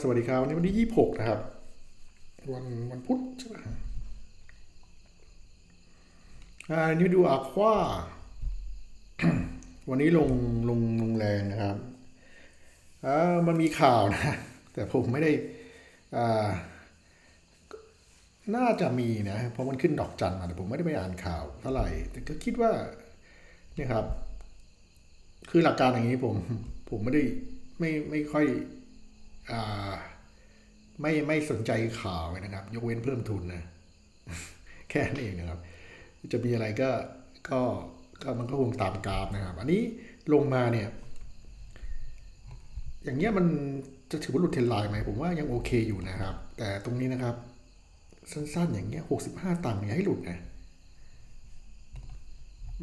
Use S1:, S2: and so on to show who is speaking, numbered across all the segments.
S1: สวัสดีครับวันนี้วันที่ยี่หกนะครับ วันวันพุธใช่ไหมอันนี่ดูอาควาวันนี้ลงลงลงแรงนะครับอ่ามันมีข่าวนะ แต่ผมไม่ได้อ่าน่าจะมีนะ เพราะมันขึ้นดอกจันมาแต่ผมไม่ได้ไปอ่านข่าวเท่าไหร่ แต่ก็คิดว่านี่ครับ คือหลักการอย่างนี้ผม ผมไม่ได้ไม่ไม่ค่อย ไม่ไม่สนใจข่าวนะครับ ยกเว้นเพิ่มทุนนะ แค่นั้เองนะครับ จะมีอะไรก็ก็ก็มันก็คงตามกราฟนะครับ อันนี้ลงมาเนี่ย อย่างเงี้ยมันจะถือว่าหลุดเทรนไลน์ไหมผมว่ายังโอเคอยู่นะครับ แต่ตรงนี้นะครับ สั้นๆอย่างเงี้ยหกสิบห้าตังค์อย่าให้หลุดนะ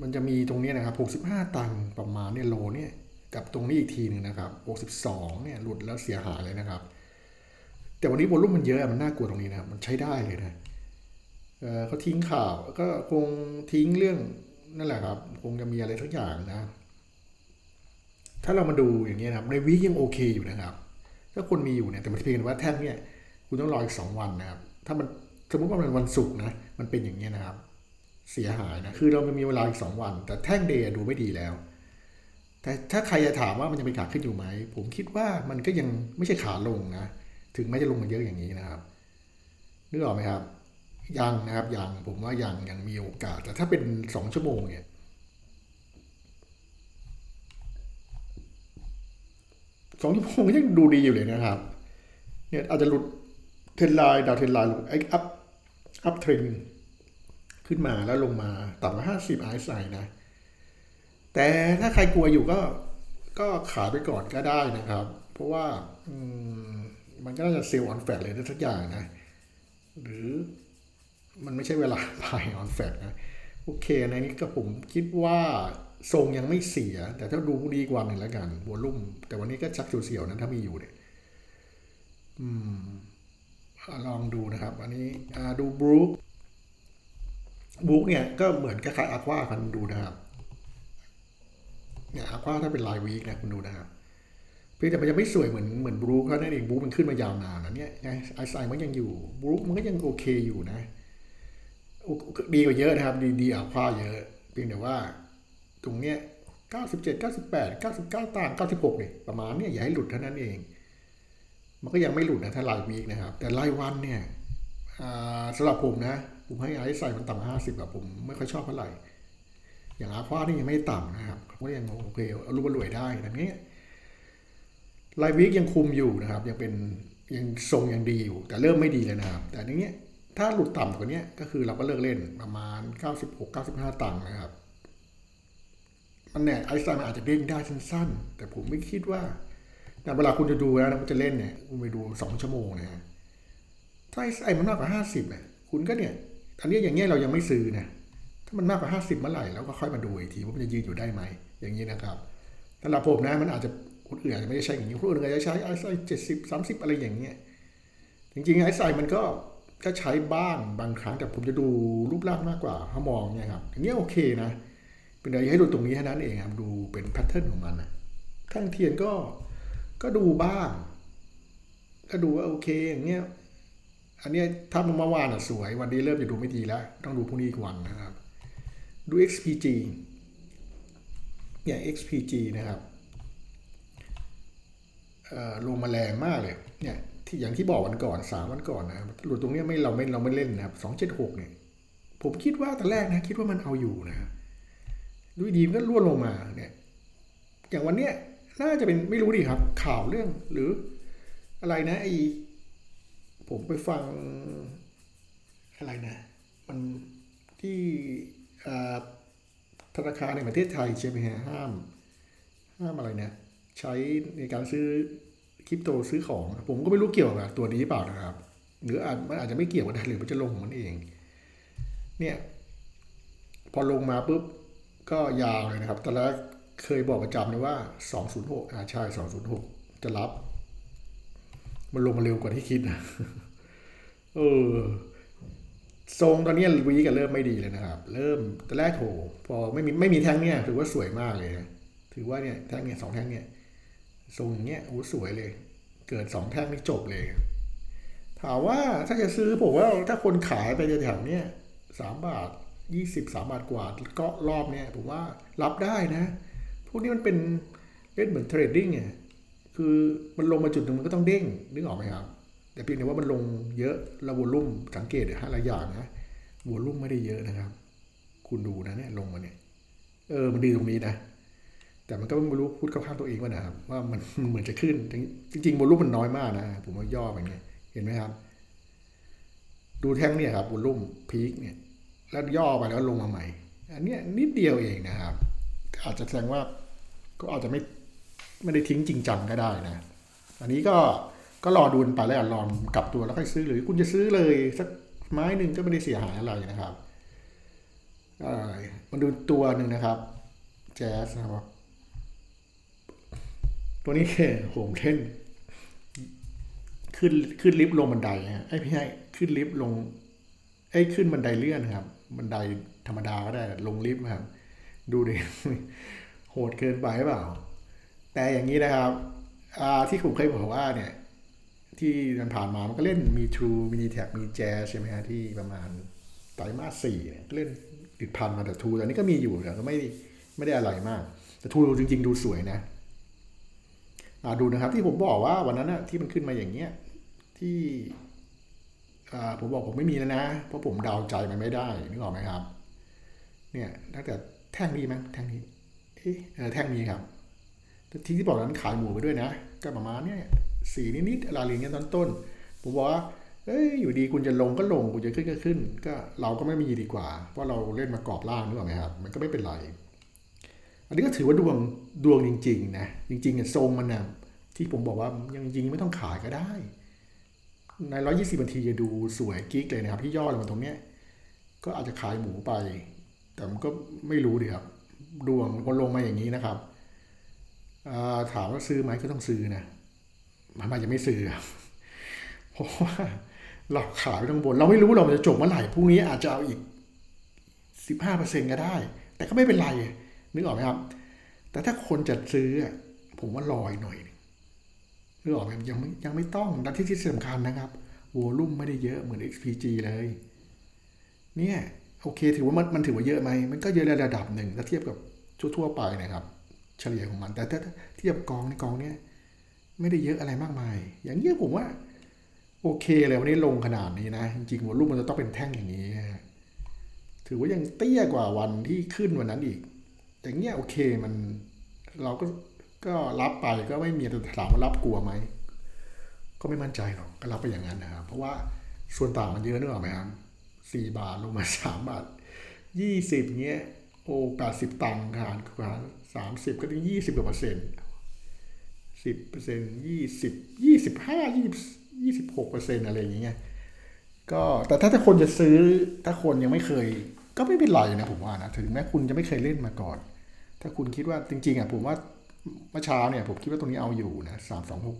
S1: มันจะมีตรงนี้นะครับหกสิบห้าตังค์ประมาณเนี่ยโลเนี่ย กับตรงนี้อีกทีหนึ่งนะครับ62เนี่ยหลุดแล้วเสียหายเลยนะครับ แต่วันนี้วอลุ่มมันเยอะมันน่ากลัวตรงนี้นะมันใช้ได้เลยนะเเขาทิ้งข่าวก็คงทิ้งเรื่องนั่นแหละครับ คงจะมีอะไรสักอย่างนะ ถ้าเรามาดูอย่างเงี้ยนะครับในวีคยังโอเคอยู่นะครับ ถ้าคนมีอยู่เนี่ยแต่มันเพียงว่าแท่งเนี่ยคุณต้องรออีกสองวันนะครับ ถ้ามันสมมติว่ามันวันศุกร์นะมันเป็นอย่างเงี้ยนะครับ เสียหายนะคือเรามีเวลาอีกสองวัน แต่แท่งเดย์ดูไม่ดีแล้ว แต่ถ้าใครจะถามว่ามันจะเป็นขาขึ้นอยู่ไหม ผมคิดว่ามันก็ยังไม่ใช่ขาลงนะ ถึงแม้จะลงมาเยอะอย่างนี้นะครับนึกออกไหมครับ ยังนะครับ ยัง ผมว่ายังยังมีโอกาส แต่ถ้าเป็นสองชั่วโมงเนี่ยสองชั่วโมงยังดูดีอยู่เลยนะครับ เนี่ยอาจจะหลุด trend line down trend line ลงไอ้ up uptrend ขึ้นมาแล้วลงมาต่ำกว่าห้าสิบไอซ์ไซนะ แต่ถ้าใครกลัวอยู่ก็ก็ขายไปก่อนก็ได้นะครับ เพราะว่ามันก็น่าจะ sell on fact เลยได้สักอย่างนะ หรือมันไม่ใช่เวลา buy on fact นะ โอเคในนี้ก็ผมคิดว่าทรงยังไม่เสีย แต่ถ้าดูดีกว่าหนึ่งแล้วกัน volume แต่วันนี้ก็ชักเสียวๆนะถ้ามีอยู่เนี่ยอืมลองดูนะครับ อันนี้ดูบรูคบรูคเนี่ยก็เหมือนคล้ายๆอาควากันดูนะครับ เนี่ยอาควาถ้าเป็นลายวีคนะคุณดูนะครับเพียงแต่มันจะไม่สวยเหมือนเหมือนบรูคเขานั่นเองบรูมันขึ้นมายาวนานนะเนี่ยไงไอไซมันยังอยู่บรูมันก็ยังโอเคอยู่นะดีกว่าเยอะนะครับ ดีดีอาควาเยอะ เพียงแต่ว่า ตรงเนี้ย97 98 99ต่าง96เนี่ยประมาณเนี่ยอย่าให้หลุดเท่านั้นเอง มันก็ยังไม่หลุดนะถ้าลายวีคนะครับ แต่รายวันเนี่ยสำหรับผมนะ ผมให้ไอซ์ใส่มันต่ำห้าสิบแบบผมไม่ค่อยชอบเท่าไหร่ อย่างอาควานี่ยังไม่ต่ำนะครับก็ยังโอเคเอารูปรวยได้แต่เนี้ยไลวิกยังคุมอยู่นะครับ ยังเป็นยังทรงยังดีอยู่ แต่เริ่มไม่ดีเลยนะครับ แต่ในเนี้ยถ้าหลุดต่ำกว่านี้ก็คือเราก็เลิกเล่นประมาณ 96 95 ตังค์นะครับ มันเนี่ยไอซ์ไซมันอาจจะเด้งได้สั้นๆ แต่ผมไม่คิดว่าแต่เวลาคุณจะดูแล้วคุณจะเล่นเนี่ยคุณไปดูสองชั่วโมงนะฮะถ้าไอซ์ไซมันมากกว่าห้าสิบเนี่ยคุณก็เนี่ยอันนี้อย่างเงี้ยเรายังไม่ซื้อนะ ถ้ามันมากกว่าห้าสิบเมื่อไหร่แล้วก็ค่อยมาดูอีกทีว่ามันจะยืนอยู่ได้ไหมอย่างนี้นะครับสำหรับผมนะมันอาจจะคนอื่นอาจจะไม่ได้ใช้อย่างนี้คนอื่นอาจจะใช้ไอซ์ไซเจ็ดสิบสามสิบอะไรอย่างเงี้ยจริงๆไอซ์ไซมันก็ก็ใช้บ้างบางครั้งแต่ผมจะดูรูปร่างมากกว่าถ้ามองเนี่ยครับอย่างเงี้ยโอเคนะ เป็นอะไรให้ดูตรงนี้แค่นั้นเองครับดูเป็นแพทเทิร์นของมันนะข้งเทียนก็ก็ดูบ้าง ก็ดูว่าโอเคอย่างเงี้ยอันนี้ถ้ามันเมื่อวานอะสวยวันนี้เริ่มจะดูไม่ดีแล้ว ต้องดูพรุ่งนี้อีกวันนะครับ ดู XPG เนี่ย XPG นะครับลงมาแรงมากเลยเนี่ยที่อย่างที่บอกวันก่อนสามวันก่อนนะหลุดตรงนี้ไม่เราไม่เราไม่เล่นนะครับสองเจ็ดหกเนี่ยผมคิดว่าตอนแรกนะคิดว่ามันเอาอยู่นะดูดีมันก็ร่วนลงมาเนี่ยอย่างวันเนี้ยน่าจะเป็นไม่รู้ดิครับ ข่าวเรื่องหรืออะไรนะไอผมไปฟังอะไรนะ มันที่ ธนาคารในประเทศไทยใช่ไหมฮะห้าม ห้ามอะไรเนี่ยใช้ในการซื้อคริปโตซื้อของ ผมก็ไม่รู้เกี่ยวกับตัวนี้เปล่านะครับ หรืออาจมันอาจจะไม่เกี่ยวกันหรือมันจะลงของมันเอง เนี่ย พอลงมาปุ๊บก็ยาวเลยนะครับ แต่ละเคยบอกประจำเลยว่า 206อ่าใช่ 206 จะรับ มันลงมาเร็วกว่าที่คิดนะเออ ทรงตอนนี้วีกันเริ่มไม่ดีเลยนะครับ เริ่มตอนแรกโถพอไม่มีไม่มีแท่งเนี่ยถือว่าสวยมากเลยนะถือว่าเนี่ยแท่งเนี่ยสองแท่งเนี่ยทรงอย่างเงี้ยโอ้สวยเลย เกิดสองแท่งนี่จบเลย ถามว่าถ้าจะซื้อผมว่าถ้าคนขายไปแถวเนี้ยสามบาทยี่สิบสามบาทกว่าก็รอบเนี้ยผมว่ารับได้นะ พวกนี้มันเป็นเล่นเหมือนเทรดดิ้งไงคือมันลงมาจุดหนึ่งมันก็ต้องเด้งนึกออกไหมครับ แต่เพียงแต่ว่ามันลงเยอะระวลุ่มสังเกตฮะหลายอย่างนะวอลุ่มไม่ได้เยอะนะครับ คุณดูนะเนี่ยลงมาเนี่ย เออ มันดีตรงนี้นะ แต่มันก็ไม่รู้พูดเข้าข้างตัวเองว่านะครับ ว่ามันมันเหมือนจะขึ้น จริงๆวอลุ่มมันน้อยมากนะ ผมว่าย่อไปเนี่ยเห็นไหมครับ ดูแท่งเนี่ยครับวอลุ่มพีคเนี่ย แล้วย่อไปแล้วลงมาใหม่ อันเนี้ยนิดเดียวเองนะครับ อาจจะแสดงว่าก็อาจจะไม่ไม่ได้ทิ้งจริงจังก็ได้นะ อันนี้ก็ ก็รอดูไปแล้วลองกลับตัวแล้วค่อยซื้อหรือคุณจะซื้อเลย สักไม้หนึ่งก็ไม่ได้เสียหายอะไรนะครับมาดูตัวหนึ่งนะครับ แจ๊สนะครับ ตัวนี้แค่โหมเท่น ขึ้นขึ้นลิฟต์ลงบันไดฮะไอ้พี่ให้ขึ้นลิฟต์ลงไอ้ขึ้นบันไดเลื่อนครับ บันไดธรรมดาก็ได้ลงลิฟต์ครับ ดูดิโหดเกินไปเปล่า แต่อย่างนี้นะครับที่ผมเคยบอกว่าเนี่ย ที่มันผ่านมามันก็เล่นมี True มีแท็กมีแจใช่ไหมฮะที่ประมาณไตรมาสสี่เนี่ยเล่นติดพันมาแต่ทูตอนนี้ก็มีอยู่แต่ก็ไม่ไม่ได้อะไรมาก แต่ทูจริง ๆ ดูสวยนะดูนะครับที่ผมบอกว่าวันนั้นนะที่มันขึ้นมาอย่างเงี้ยที่ผมบอกผมไม่มีแล้วนะ เพราะผมเดาใจมันไม่ได้นึกออกไหมครับ เนี่ยตั้งแต่แท่งนี้มั้งแท่งนี้เอ๊ะแท่งนี้ครับที่ที่บอกนั้นขายหมูไปด้วยนะ ก็ประมาณเนี้ย สีนิดๆอะไรอย่างเงี้ยตอนต้นผมบอกว่าเอ้ยอยู่ดีคุณจะลงก็ลงคุณจะขึ้นก็ขึ้น ก็เราก็ไม่มีดีกว่า เพราะเราเล่นมากรอบล่างนึกออกไหมครับ มันก็ไม่เป็นไร อันนี้ก็ถือว่าดวงดวงจริง ๆ นะ จริงๆเนี่ยทรงมันนะที่ผมบอกว่ายังจริงไม่ต้องขายก็ได้ ในร้อยี่สิบนาทีจะดูสวยกิ๊กเลยนะครับ ที่ย่อลงมาตรงเนี้ยก็อาจจะขายหมูไป แต่มันก็ไม่รู้ดีครับ ดวงมันลงมาอย่างนี้นะครับถามว่าซื้อไหมก็ต้องซื้อนะ มันมาจะไม่ซื้อเพราะว่าเราขายไปทั้งบน เราไม่รู้เราจะจบเมื่อไหร่พรุ่งนี้อาจจะเอาอีกสิบห้าเปอร์เซ็นก็ได้ แต่ก็ไม่เป็นไร นึกออกไหมครับ แต่ถ้าคนจะซื้อ ผมว่าลอยหน่อยนึกออกไหมยังไม่ยังไม่ต้องดัที่ที่สำคัญนะครับโวลุ่มไม่ได้เยอะเหมือน XPG เลย เนี่ยโอเค ถือว่ามันมันถือว่าเยอะไหม มันก็เยอะระดับหนึ่งถ้าเทียบกับทั่วๆไปนะครับ เฉลี่ยของมัน แต่ถ้าเทียบกองในกองเนี้ย ไม่ได้เยอะอะไรมากมาย อย่างเงี้ยผมว่า โอเคเลยวันนี้ลงขนาดนี้นะ จริงๆวอลุ่มมันจะต้องเป็นแท่งอย่างนี้ ถือว่ายังเตี้ยกว่าวันที่ขึ้นวันนั้นอีกอย่างเงี้ยโอเคมันเราก็ก็รับไปก็ไม่มีแต่ถามว่ารับกลัวไหม ก็ไม่มั่นใจหรอกก็รับไปอย่างนั้นนะครับ เพราะว่าส่วนต่างมันเยอะนึกออกไหมครับสี่บาทลงมาสามบาทยี่สิบเงี้ยโอ้แปดสิบตังค์หารกว่าสามสิบก็ถึงยี่สิบกว่าเปอร์เซ็นต์ สิบเปอร์เซ็นต์ยี่สิบยี่สิบห้ายี่ยี่สิบหกเปอร์เซ็นต์อะไรอย่างเงี้ยก็แต่ถ้าถ้าคนจะซื้อถ้าคนยังไม่เคย ก็ไม่เป็นไรนะผมว่านะถึงแม้คุณจะไม่เคยเล่นมาก่อน ถ้าคุณคิดว่าจริงๆอะผมว่าเมื่อเช้าเนี่ยผมคิดว่าตรงนี้เอาอยู่นะสามสองหก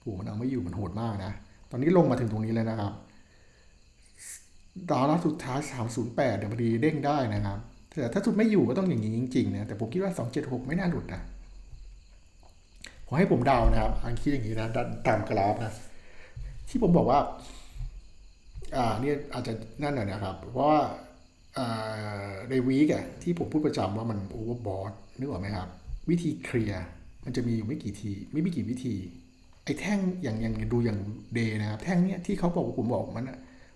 S1: โอ้มันเอาไม่อยู่มันโหดมากนะ ตอนนี้ลงมาถึงตรงนี้แล้วนะครับดาวน์สุดท้ายสามศูนย์แปดเดี๋ยวพอดีเด้งได้นะครับ แต่ถ้าสุดไม่อยู่ก็ต้องอย่างนี้จริงๆนะ แต่ผมคิดว่าสองเจ็ดหกไม่น่าหลุดนะ ผมให้ผมเดานะครับ อันคิดอย่างนี้นะตามกราฟนะ ที่ผมบอกว่า อ่าเนี่ยอาจจะนั่นหน่อยนะครับ เพราะว่าใน week อะที่ผมพูดประจำว่ามัน overbought นึกออกไหมครับ วิธีเคลียร์มันจะมีอยู่ไม่กี่ที ไม่ไม่กี่วิธี ไอ้แท่งอย่างอย่างดูอย่าง day นะครับ แท่งเนี้ยที่เขาบอกผมบอกมัน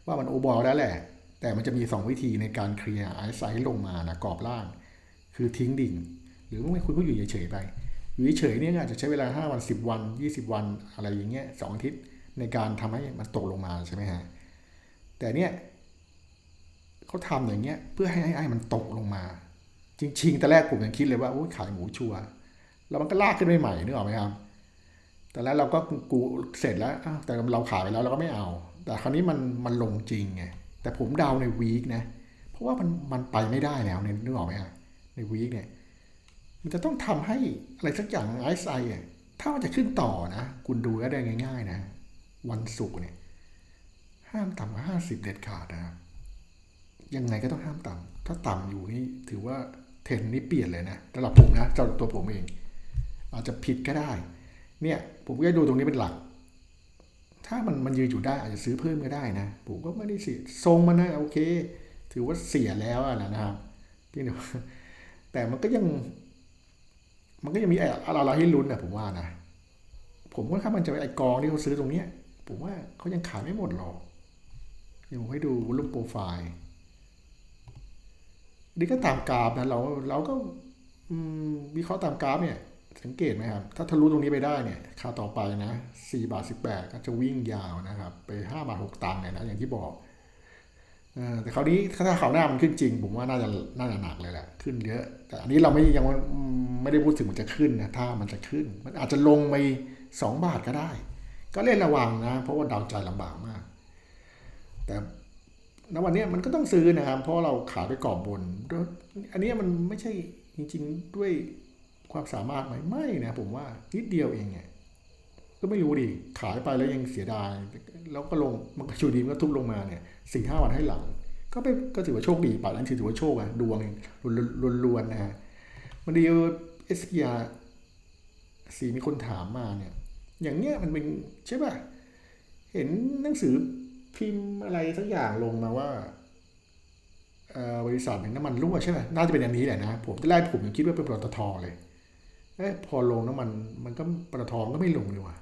S1: ว่ามัน overbought แล้วแหละ แต่มันจะมี 2 วิธีในการเคลียร์ไอซ์ไซส์ลงมานะกรอบล่าง คือทิ้งดิ่ง หรือไม่คุณก็อยู่เฉยๆไป อยู่เฉยเนี่ยอาจจะใช้เวลา 5 วัน 10 วัน 20 วันอะไรอย่างเงี้ยสองอาทิตย์ในการทำให้มันตกลงมาใช่ไหมฮะแต่เนี่ยเขาทำอย่างเงี้ยเพื่อให้ไอ้มันตกลงมา จริงๆแต่แรกผมยังคิดเลยว่าโอ้ยขายหมูชัวแล้วมันก็ลากขึ้นไปใหม่นึกออกไหมครับ แต่แล้วเราก็กูเสร็จแล้วแต่เราขายไปแล้วเราก็ไม่เอา แต่คราวนี้มันมันลงจริงไงแต่ผมเดาในวีคนะเพราะว่ามันมันไปไม่ได้แล้วเนี่ยนึกออกไหมฮะในวีคเนี่ย มันจะต้องทำให้อะไรสักอย่างไอซ์ไอถ้ามันจะขึ้นต่อนะ คุณดูก็ได้ง่าย ๆ นะ วันศุกร์เนี่ย ห้ามต่ำกว่าห้าสิบเด็ดขาดนะยังไงก็ต้องห้ามต่ำถ้าต่ำอยู่นี่ถือว่าเทรนนี้เปลี่ยนเลยนะสำหรับผมนะสำหรับตัวผมเอง อาจจะผิดก็ได้ เนี่ย ผมก็ดูตรงนี้เป็นหลัก ถ้ามันมันยืนอยู่ได้อาจจะซื้อเพิ่มก็ได้นะ ผมก็ไม่ได้เสียทรงมันนะโอเค ถือว่าเสียแล้วอะนะครับพียงแต่ว่าแต่มันก็ยัง มันก็ยังมีอะไรให้ลุ้นนะผมว่านะ ผมว่าถ้ามันจะไปไอกองที่เขาซื้อตรงเนี้ย ผมว่าเขายังขายไม่หมดหรอกเดี๋ยวผมให้ดูรูปโปรไฟล์นี่ก็ตามกราฟนะเราเราก็วิเคราะห์ตามกราฟเนี่ย สังเกตไหมครับ ถ้าทะลุตรงนี้ไปได้เนี่ยค่าต่อไปนะ4บาท18 ก็จะวิ่งยาวนะครับ ไป5บาท6ตังค์เนี่ยนะอย่างที่บอก แต่คราวนี้ถ้าข่าวหน้ามันขึ้นจริง ผมว่าน่าจะน่าจะหนักเลยแหละขึ้นเยอะ แต่อันนี้เราไม่ยังไม่ได้พูดถึงมันจะขึ้นนะถ้ามันจะขึ้น มันอาจจะลงไป2บาทก็ได้ ก็เล่นระวังนะ เพราะว่าดาวใจลำบากมาก แต่ณวันนี้มันก็ต้องซื้อนะครับ เพราะเราขายไปกรอบบน อันนี้มันไม่ใช่จริง ๆ ด้วยความสามารถไหมไม่นะผมว่านิดเดียวเองเนี่ย ก็ไม่รู้ดิขายไปแล้วยังเสียดาย แล้วก็ลงมันก็ชูดีมันก็ทุบลงมาเนี่ยสี่ห้าวันให้หลัง ก็ไปก็ถือว่าโชคดีป่ะนั้นถือว่าโชคอะดวงล้วนๆนะฮะมันดีเอสพีอาสีมีคนถามมาเนี่ย อย่างเงี้ยมันเป็นใช่ป่ะ เห็นหนังสือพิมพ์อะไรสักอย่างลงมาว่าบริษัทหนึ่งน้ำมันรั่วใช่ไหมน่าจะเป็นอันนี้แหละนะ ผมที่แรกผมยังคิดว่าเป็นปตทเลยเอ๊ะพอลงน้ำมันมันก็ปตทก็ไม่ลงเลยว่ะ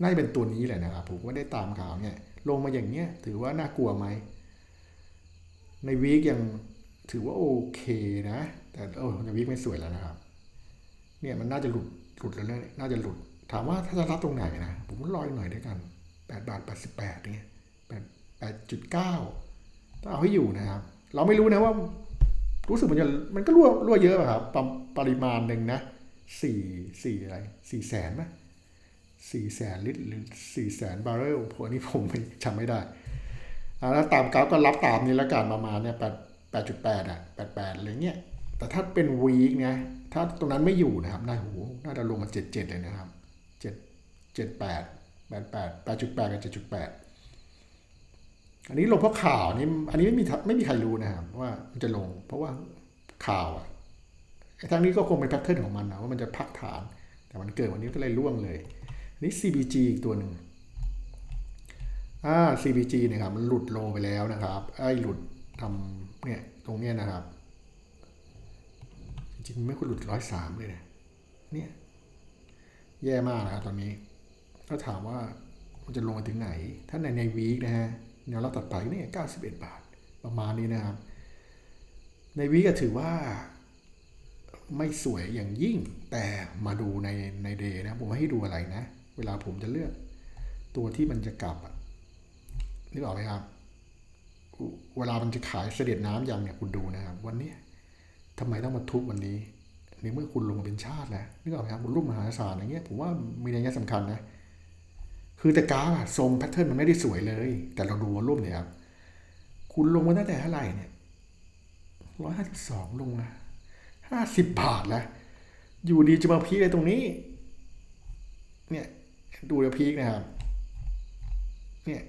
S1: น่าจะเป็นตัวนี้แหละนะครับ ผมก็ได้ตามข่าวเนี่ยลงมาอย่างเงี้ยถือว่าน่ากลัวไหม ในวีคยังถือว่าโอเคนะ แต่โอ้ในวีคไม่สวยแล้วนะครับ เนี่ยมันน่าจะหลุดหลุดแล้วเนี่ยน่าจะหลุด ถามว่าถ้าจะรับตรงไหนนะ ผมก็ลอยหน่อยด้วยกันแปดบาทแปดสิบแปดเนี่ยแปดแปดจุดเก้าต้องเอาให้อยู่นะครับ เราไม่รู้นะว่า รู้สึกมันจะมันก็รั่วรั่วเยอะครับปริมาณหนึ่งนะสี่สี่อะไรสี่แสนไหม สี่แสนลิตรหรือสี่แสนบาร์เรลพวกนี้ผมไม่จำไม่ได้แล้วตามกราฟก็รับตามนี้ล้วกันประมาณเนี่ยแปดแปดจุดแปดอะแปดแปดอะไรเงี้ยแต่ถ้าเป็นวีคนะถ้าตรงนั้นไม่อยู่นะครับน่าหูน่าจะลงมาเจ็ดเจ็ดเลยนะครับเจ็ดเจ็ดแปดแปดแปดแปดจุดแปดกับเจ็ดจุดแปดอันนี้ลงเพราะข่าวนี้อันนี้ไม่มีไม่มีใครรู้นะครับว่ามันจะลง เพราะว่าข่าวอะทั้งนี้ก็คงเป็นแพทเทิร์นของมันนะว่ามันจะพักฐาน แต่มันเกิดวันนี้ก็เลยล่วงเลย นี่ CBG อีกตัวหนึ่งอ่า CBG นะครับมันหลุดโลไปแล้วนะครับ ไอ้หลุดทำเนี่ยตรงเนี้ยนะครับ จริงๆไม่ควรหลุดร้อยสามเลยนะเนี่ยแย่มากนะครับตอนนี้ ถ้าถามว่ามันจะลงมาถึงไหน ถ้าในในวีคนะฮะแนวรับตัดไปเนี่ยเก้าสิบเอ็ดบาท ประมาณนี้นะครับ ในวีก็ถือว่าไม่สวยอย่างยิ่งแต่มาดูในในเดย์นะ ผมให้ดูอะไรนะ เวลาผมจะเลือกตัวที่มันจะกลับนึกออกไหมครับ เวลามันจะขายเสด็จน้ำย่างเนี่ยคุณดูนะครับ วันนี้ทำไมต้องมาทุบวันนี้ในเมื่อคุณลงมาเป็นชาติแล้วนึกออกไหมครับคุณรูปมหาศาลอย่างเงี้ยผมว่ามีนัยสำคัญนะคือแต่กราฟอะทรงแพทเทิร์นมันไม่ได้สวยเลย แต่เราดูวอลุ่มเนี่ยครับคุณลงมาตั้งแต่เท่าไหร่เนี่ยร้อยห้าสิบสองลงมาห้าสิบบาทแล้ว อยู่ดีจะมาพีคในตรงนี้ เนี่ย ดูจะพีคนะครับ เนี่ย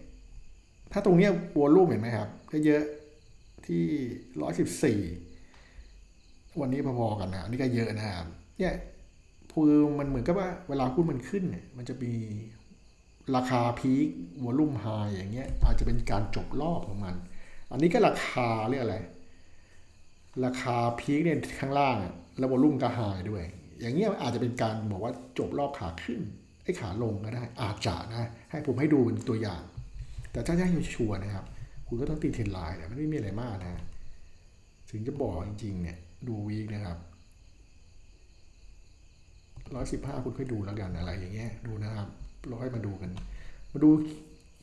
S1: ถ้าตรงเนี้ยวอลลุ่มเห็นไหมครับก็เยอะที่ร้อยสิบสี่วันนี้พอๆกันนะนี่ก็เยอะนะครับ เนี่ยคือมันเหมือนกับว่าเวลาหุ้นมันขึ้นเนี่ยมันจะมีราคาพีควอลุ่มไฮอย่างเงี้ย อาจจะเป็นการจบรอบของมัน อันนี้ก็ราคาเรียกอะไร ราคาพีคเนี่ยข้างล่าง แล้ววอลุ่มก็หายด้วย อย่างเงี้ยอาจจะเป็นการบอกว่าจบรอบขาขึ้น ไอ้ขาลงก็ได้ อาจจะนะ ให้ผมให้ดูเป็นตัวอย่าง แต่ถ้าให้ชัวร์นะครับ คุณก็ต้องตี trend line แต่ไม่มีอะไรมากนะ ถึงจะบอกจริงๆเนี่ย ดู week นะครับร้อยสิบห้าคุณค่อยดูแล้วกันอะไรอย่างเงี้ย ดูนะครับเราค่อยมาดูกัน มาดู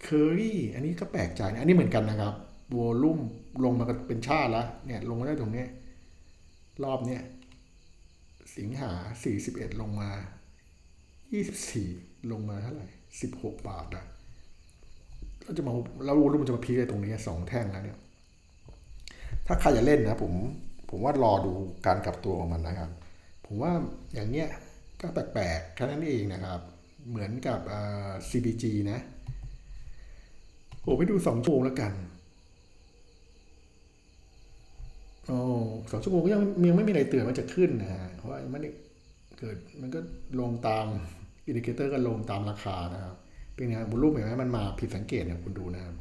S1: เคอรี่อันนี้ก็แปลกใจนะอันนี้เหมือนกันนะครับ volume ลงมาเป็นชาติแล้วเนี่ย ลงมาได้ตรงนี้ รอบเนี้ยสิงหาสี่สิบเอ็ดลงมา ยี่สิบสี่ลงมาเท่าไหร่สิบหกบาทนะเราจะมาเราวอลุ่มจะมาพีคตรงนี้สองแท่งแล้วเนี่ย ถ้าใครจะเล่นนะผมผมว่ารอดูการกลับตัวของมันนะครับ ผมว่าอย่างเงี้ยก็แปลกๆแค่นั้นเองนะครับ เหมือนกับ CBG นะผมไปดูสองชั่วโมงแล้วกันโอ้สองชั่วโมงก็ยังยังไม่มีอะไรเตือนว่าจะขึ้นนะฮะเพราะว่ามันเกิดมันก็ลงตาม indicator ก็ลงตามราคานะครับเป็นไง volume เห็นไหมมันมาผิดสังเกตเนี่ยคุณดูนะครับ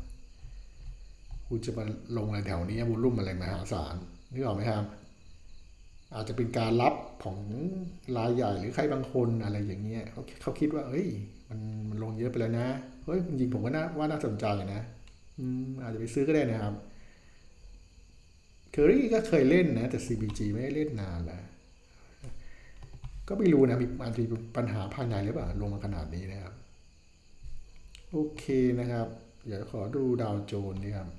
S1: คุณจะมาลงอะไรแถวนี้ volume อะไรมหาศาลนึกออกไหมครับอาจจะเป็นการรับของรายใหญ่หรือใครบางคนอะไรอย่างเงี้ยเขาเขาคิดว่าเอ้ย มันมันลงเยอะไปแล้วนะเฮ้ยจริงผมก็น่าว่าน่าสนใจนะอืมอาจจะไปซื้อก็ได้นะครับเคอรี่ก็เคยเล่นนะ แต่ CBG ไม่ได้เล่นนานแล้ว ก็ไม่รู้นะมีอาจจะมีปัญหาภายในหรือเปล่าลงมาขนาดนี้นะครับ โอเคนะครับ เดี๋ยวขอดูดาวโจนส์นี่ครับ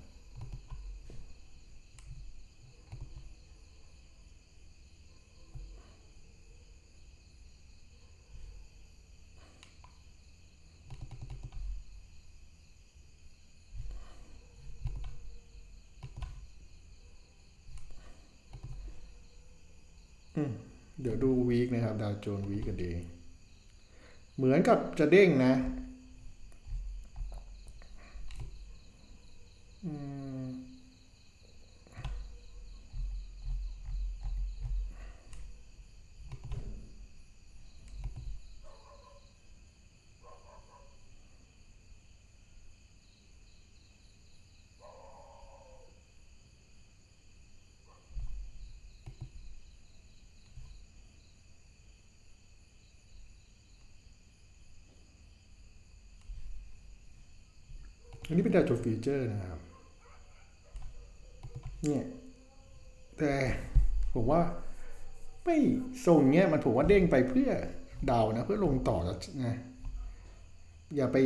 S1: อืม เดี๋ยวดูวีคนะครับดาวโจนวีคกันดี เหมือนกับจะเด้งนะ อันนี้เป็นดาวโจนส์ฟีเจอร์นะครับ เนี่ย แต่ผมว่าไม่ส่งเงี้ยมันผมว่าเด้งไปเพื่อเดานะ เพื่อลงต่อแล้วนะ อย่าไป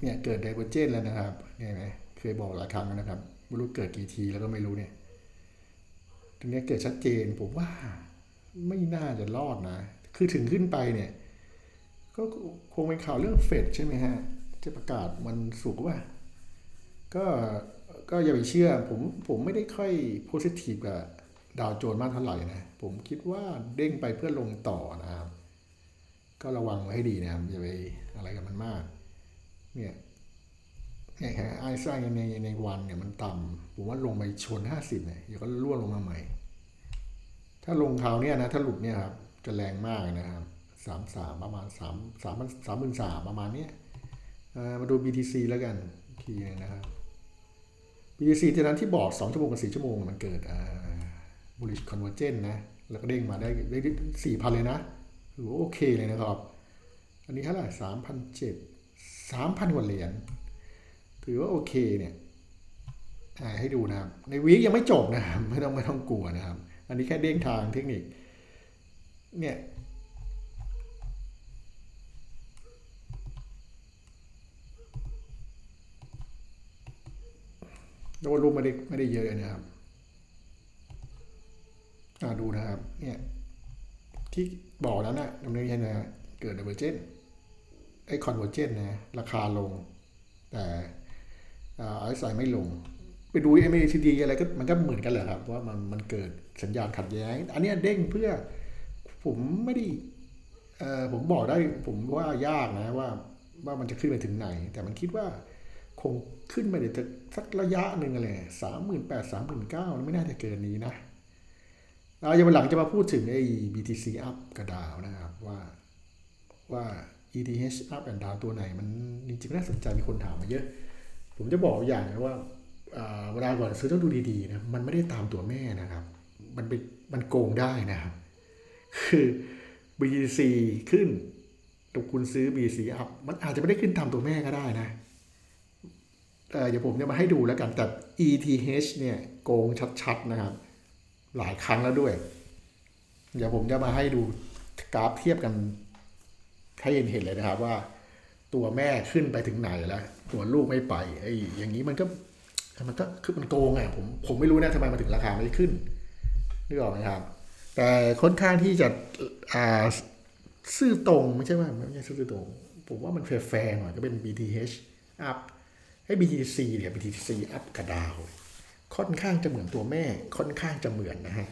S1: เนี่ยเกิด divergence แล้วนะครับเนี่ยนะเคยบอกหลายครั้งแล้วนะครับไม่รู้เกิดกี่ทีแล้วก็ไม่รู้เนี่ยตรงนี้เกิดชัดเจนผมว่าไม่น่าจะรอดนะ คือถึงขึ้นไปเนี่ย ก็คงเป็นข่าวเรื่องเฟดใช่ไหมฮะ จะประกาศมันสุกร์ว่าก็ก็อย่าไปเชื่อ ผมผมไม่ได้ค่อยโพสิทีฟกับดาวโจนมากเท่าไหร่นะ ผมคิดว่าเด้งไปเพื่อลงต่อนะครับ ก็ระวังไว้ให้ดีนะครับอย่าไปอะไรกับมันมาก เนี่ยเนี่ยฮะไอซ่าในในวันเนี่ยมันต่ำผมว่าลงไปชน 50เนี่ยเดี๋ยวก็ร่วงลงมาใหม่ ถ้าลงคราวเนี้ยนะ ถ้าหลุดเนี่ยครับจะแรงมากนะครับสามสามประมาณสามสามสามหมื่นสามประมาณเนี้ย มาดู BTC แล้วกันอีกทีนึงนะครับ BTC ที่นั้นที่บอก 2 ชั่วโมงกับ 4 ชั่วโมง มันเกิด bullish convergence นะ แล้วก็เด้งมาได้ได้สี่พันเลยนะถือว่าโอเคเลยนะครับ อันนี้เท่าไหร่สามพันเจ็ดสามพันกว่าเหรียญถือว่าโอเคเนี่ยให้ดูนะครับ ใน week ยังไม่จบนะครับ ไม่ต้องไม่ต้องกลัวนะครับ อันนี้แค่เด้งทางเทคนิค เนี่ย volume ไม่ได้ไม่ได้เยอะนะครับอ่าดูนะครับ เนี่ย ที่บอกแล้วนะดำเนินการนะเกิดด i เวอร์เจนไอคอนเวอร์เจนนะราคาลง แต่ไอสายไม่ลง ไปดู MACD อะไรก็มันก็เหมือนกันแหละครับ ว่ามันมันเกิดสัญญาณขัดแย้ง อันนี้เด้งเพื่อผมไม่ได้เออผมบอกได้ผมว่ายากนะว่าว่ามันจะขึ้นไปถึงไหน แต่มันคิดว่า คงขึ้นไปเดี๋ยวสักระยะหนึ่งอะไรสามหมื่นแปดสามหมื่นเก้าไม่น่าจะเกินนี้นะเราจะวันหลังจะมาพูดถึงไอ้ BTC up กับดาวนะครับว่าว่า ETH up and down ตัวไหน มันจริงๆน่าสนใจมีคนถามมาเยอะ ผมจะบอกอย่างนะว่าเวลาก่อนซื้อต้องดูดีๆนะมันไม่ได้ตามตัวแม่นะครับ มันไปมันโกงได้นะครับ คือ BTC ขึ้นตัวคุณซื้อ BTC up มันอาจจะไม่ได้ขึ้นตามตัวแม่ก็ได้นะ เดี๋ยวผมจะมาให้ดูแล้วกัน แต่ ETH เนี่ยโกงชัดๆนะครับ หลายครั้งแล้วด้วย เดี๋ยวผมจะมาให้ดูกราฟเทียบกันให้เห็นเห็นเลยนะครับว่าตัวแม่ขึ้นไปถึงไหนแล้ว ตัวลูกไม่ไปไอ้อย่างนี้มันก็มันก็คือมันโกงไงผมผมไม่รู้นะทำไมมาถึงราคาไม่ขึ้นนึกออกไหมครับ แต่ค่อนข้างที่จะอ่าซื่อตรงไม่ใช่ว่าไม่ใช่ซื่อตรง ผมว่ามันแฟร์หน่อยก็เป็น BTH up ให้ BTC เนี่ย BTC up กระดาว ค่อนข้างจะเหมือนตัวแม่ ค่อนข้างจะเหมือนนะฮะ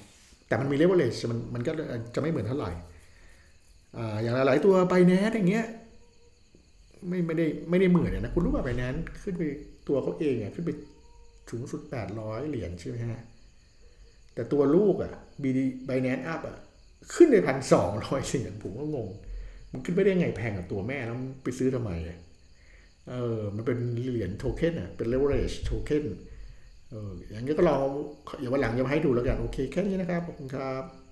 S1: แต่มันมี leverage มันมันก็จะไม่เหมือนเท่าไหร่อ่าอย่างหลาย ๆ ตัวไปแนสอย่างเงี้ยไม่ไม่ได้ไม่ได้เหมือนนะ คุณรู้ป่ะไปแนนขึ้นไปตัวเขาเองอะขึ้นไปถึงสุด 800 เหรียญใช่ไหมฮะ แต่ตัวลูกอะ BD Binance Up อะ ขึ้นไปพันสองร้อยเหรียญผมก็งง มันขึ้นไปได้ไงแพงกับตัวแม่แล้วไปซื้อทำไม เออมันเป็นเหรียญโทเค็นอะเป็น leverage โทเค็นเอออย่างนี้ก็ลองอย่าวันหลังจะมาให้ดูแล้วกัน โอเค แค่นี้นะครับ ขอบคุณครับ